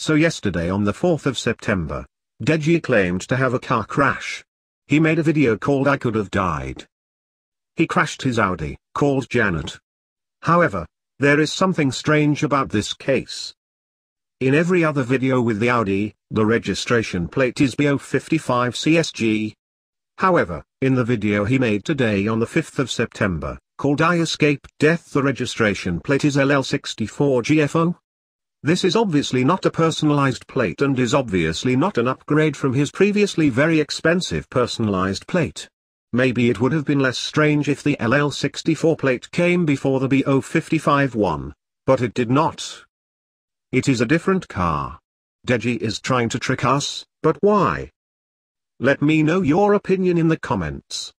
So yesterday on the 4th of September, Deji claimed to have a car crash. He made a video called I Could Have Died. He crashed his Audi, called Janet. However, there is something strange about this case. In every other video with the Audi, the registration plate is BO55CSG. However, in the video he made today on the 5th of September, called I Escaped Death the registration plate is LL64GFO. This is obviously not a personalized plate and is obviously not an upgrade from his previously very expensive personalized plate. Maybe it would have been less strange if the LL64 plate came before the BO55 one, but it did not. It is a different car. Deji is trying to trick us, but why? Let me know your opinion in the comments.